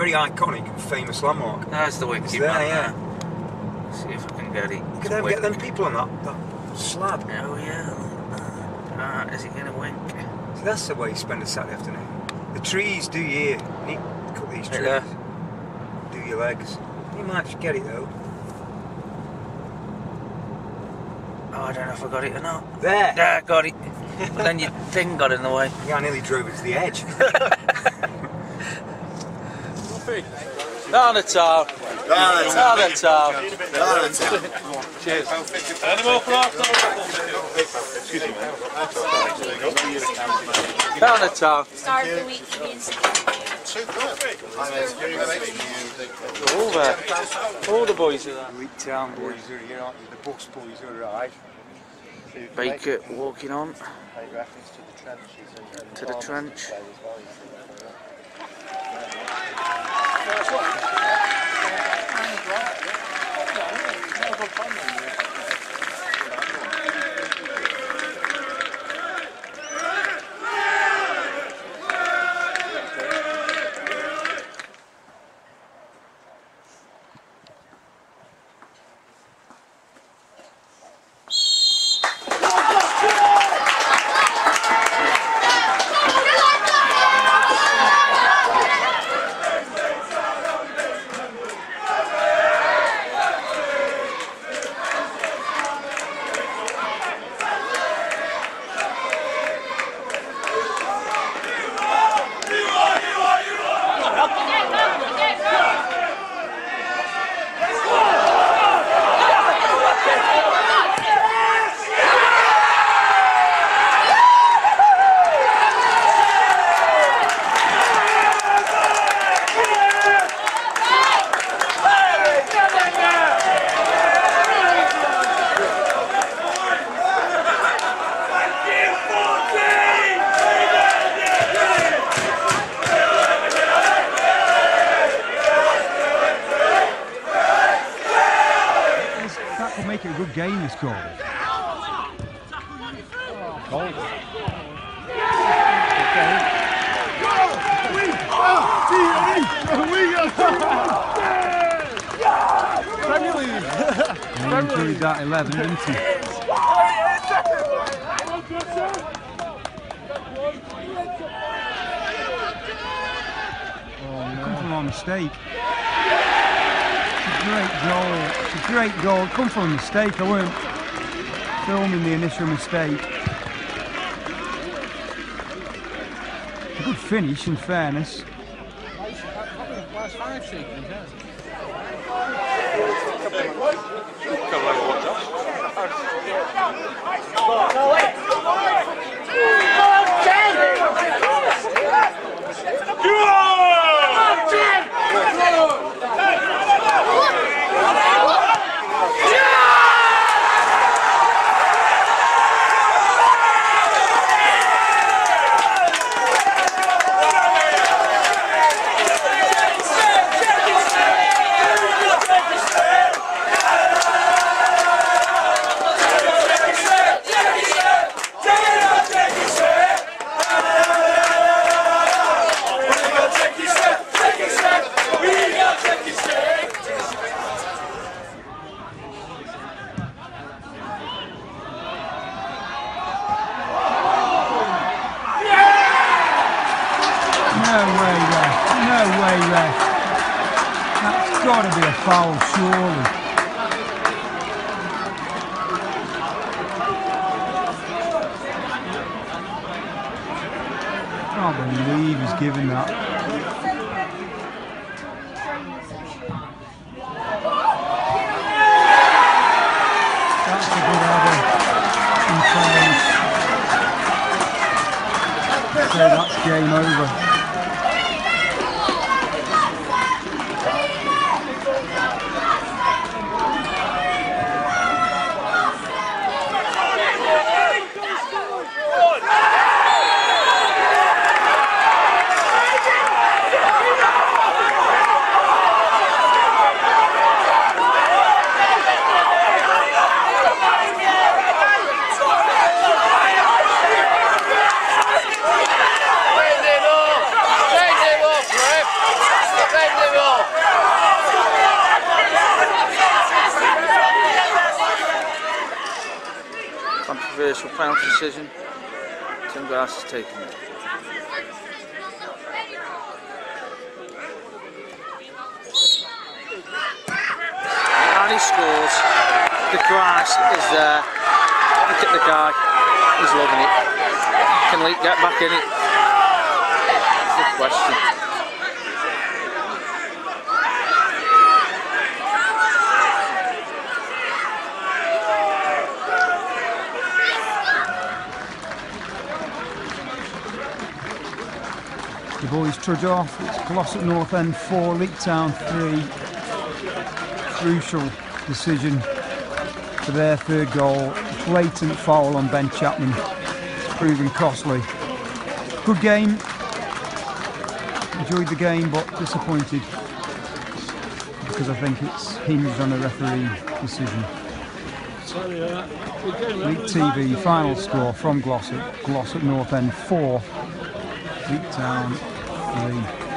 very iconic and famous landmark. That's the It's wicket. there, man, yeah. there. See if I can get it. You could ever get them people on that, that slab. Oh yeah. Ah, is it going to wink? See, that's the way you spend a Saturday afternoon. The trees do you here. You need to cut these trees. Do your legs. You might just get it though. Oh, I don't know if I got it or not. There! Yeah, I got it. But then your thing got in the way. Yeah, I nearly drove it to the edge. Down the town. Down the town. Cheers. Any more for half Down the town. Star of the week is All there. All the boys are there. Elite town boys are here, aren't they? The bus boys are arrived. Baker walking on Make reference to the trenches and, and to the trench. Thank you. Make it a good game, this goal. He enjoyed that 11, didn't he? Come from a mistake. Great goal. It's a great goal. Come from a mistake. I weren't filming the initial mistake. A good finish, in fairness. No way, ref. No way, ref. That's got to be a foul, surely. I can't believe he's given that. That's a good in. So that's game over. Controversial penalty decision. Tim Grass has taken it. And he scores. The grass is there. Look at the guy. He's loving it. Can Leek get back in it? That's the question. Boys trudge off. It's Glossop North End 4, Leek Town 3. Crucial decision for their third goal. Blatant foul on Ben Chapman. It's proving costly. Good game. Enjoyed the game, but disappointed because I think it's hinged on a referee decision. Leek TV final score from Glossop. Glossop North End 4. Leek Town 3.